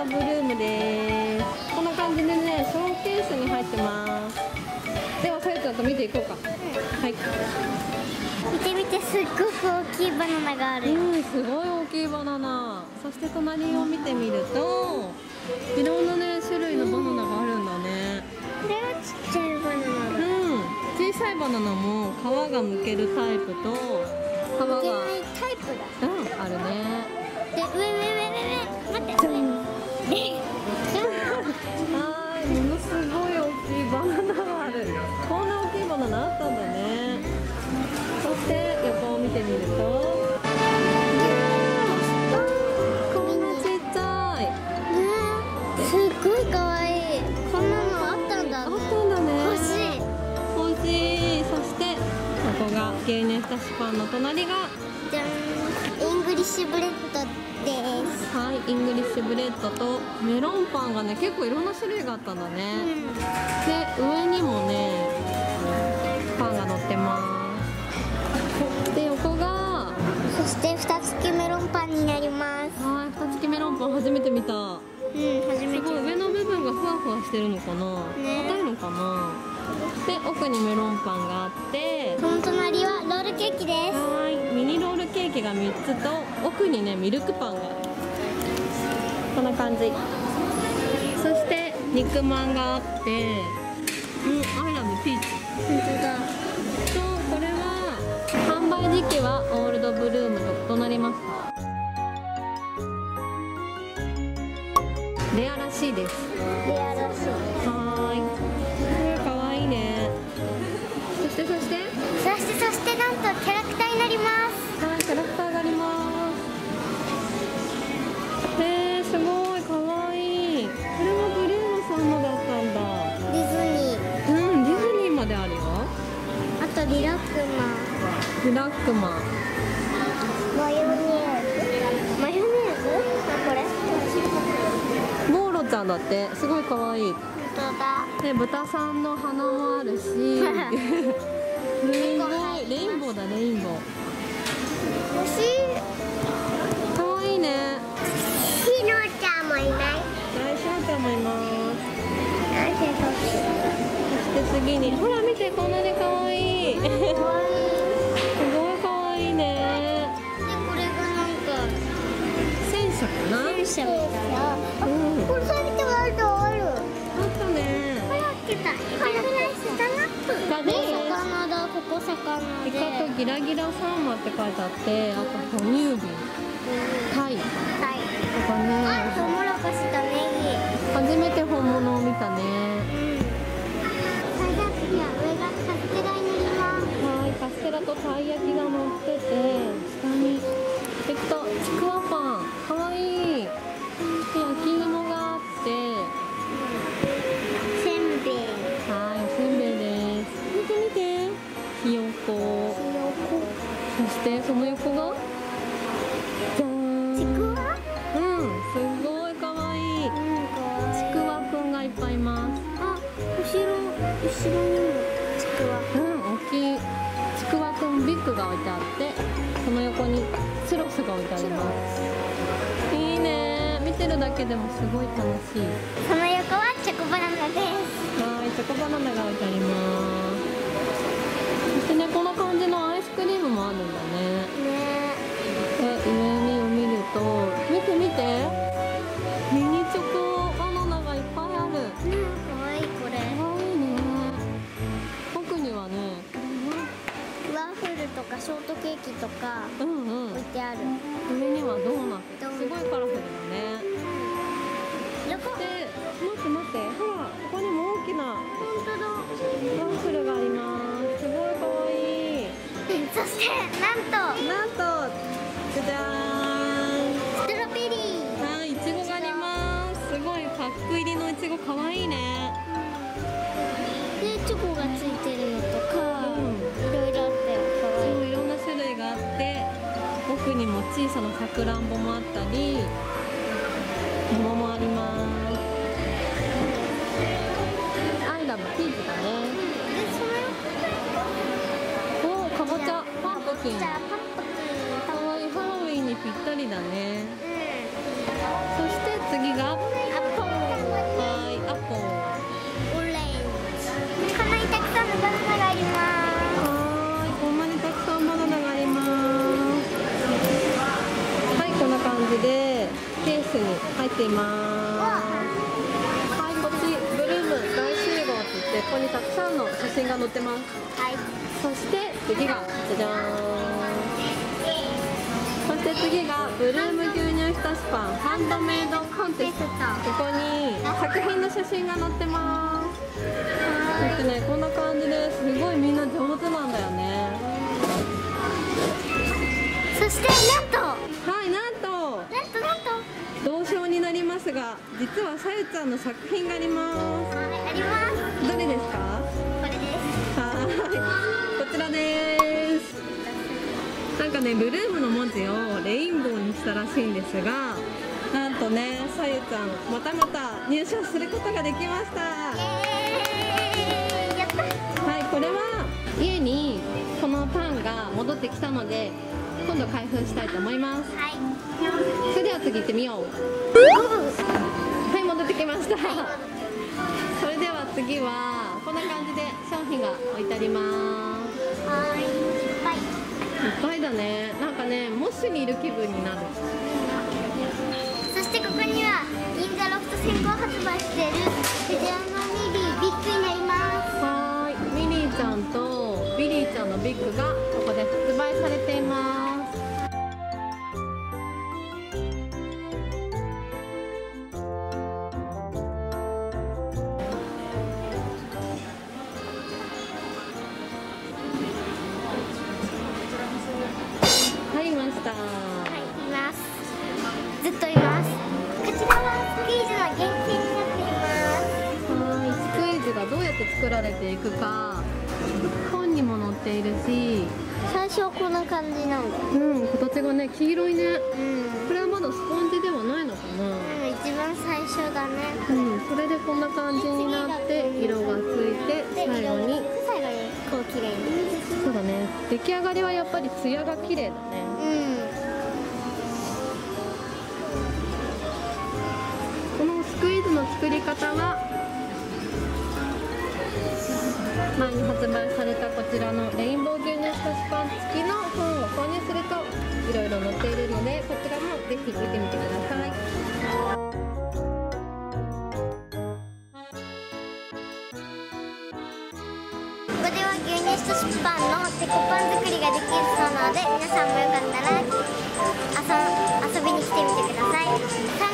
オールドブルームです。こんな感じでねショーケースに入ってます。ではさゆちゃんと見ていこうか、はい。見て見てすっごく大きいバナナがある。ようんすごい大きいバナナ。そして隣を見てみるといろんなね種類のバナナがあるんだね。これはちっちゃいバナナだ。うん。小さいバナナも皮がむけるタイプと皮がゲイネスタシパンの隣がじゃん。イングリッシュブレッドです。はいイングリッシュブレッドとメロンパンがね結構いろんな種類があったんだうね、んで上にもねパンが乗ってます。で横がそして蓋付きメロンパンになります。はい蓋付きメロンパン初めて見た。うん初めて。すごい上の部分がふわふわしてるのかな。ね。硬いの奥にメロンパンがあってその隣はロールケーキです。はいミニロールケーキが3つと奥にねミルクパンが。こんな感じ。そして肉まんがあってうんアイラブピーチ。本当だ。とこれは販売時期はオールドブルームと異なりますレアらしいです。レアらしいそして。そしてそしてなんとキャラクターになりますはいキャラクターがあります。へーすごいかわいい。これもブルームさんのだったんだ。ディズニー。うんディズニーまであるよ。あとリラックリラックマ。ンママヨネーズ。マヨネーズ？あこれ？ボーロちゃんだって。すごいかわいい。本当だ。で豚さんの鼻もあるし レインボーレインボーだレインボー。欲しい。かわいいね。ひのちゃんもいない。大シャーちゃんもいます。そして次にほらギラギラサンマって書いてあってあと哺乳瓶。タイ。とはいかね。あトウモロコシとネ初めて本物を見たねそしてその横が？じゃーん。ちくわ？うんすごいかわい。いうんちくわくんがいっぱいいます。あ後ろ後ろにもちくわ。うん大きいちくわくんビッグが置いてあってその横にチュロスが置いてあります。いいね。見てるだけでもすごい楽しい。その横はチョコバナナです。はいチョコバナナが置いてありますクリームもあるんだね。ね。なんと。なんとじゃじゃーんストロベリー。はいいちごがあります。すごいパック入りのいちごかわいいね。でチョコがついてるのとか、うん。いろいろあったよかわいい。そういろんな種類があって奥にも小さなさくらんぼもあったり桃もあります。アイラブピーチだねでそのおおかぼちゃパンとキンじゃあパッパキンかわいいハロウィンにぴったりだね。うんそして次がはアポーいアポオレン。ジこんなにたくさんのバナナがありまはーいこんなにたくさんバナナがあります。はいこんな感じでケースに入っています。はいこっちブルーム大集合って言ってここにたくさんの写真が載ってますす。はいそして次がじゃじゃーんそして次がブルーム牛乳ひたしパンハンドメイドコンテスト。ここに作品の写真が載ってます。そしてねこんな感じです。ごいみんな上手なんだよね。そしてなんとはいなんとなんとなんと銅賞になりますが実はさゆちゃんの作品がありまはいありますす。どれですか？ちらです。なんかねブルームの文字をレインボーにしたらしいんですがなんとねさゆちゃんまたまた入賞することができました。はいこれは家にこのパンが戻ってきたので今度開封したいと思います。はい。それでは次行ってみよう。はい戻ってきました。それでは次はこんな感じで商品が置いてありますっぱいだね。なんかねモッシュにいる気分になる。そしてここには銀座ロフト先行発売しているフジアナミリービッグになります。はーい。ミリーちゃんとビリーちゃんのビッグがずっといます。こちらはスクイーズの原型になっています。はい。スクイーズがどうやって作られていくか。本にも載っているし。最初はこんな感じなんだうん形がね黄色いね。うん。これはまだスポンジではないのかな。一番最初だね。うんそれでこんな感じになって色がついてで最後に最後にこう綺麗に。そうだね。出来上がりはやっぱりツヤが綺麗だね前に発売されたこちらのレインボー牛乳浸しパン付きの本を購入するといろいろ載っているのでこちらもぜひ見てみてください。ここでは牛乳としパンのテコパン作りができるそうなので皆さんもよかったら遊びに来てみてください。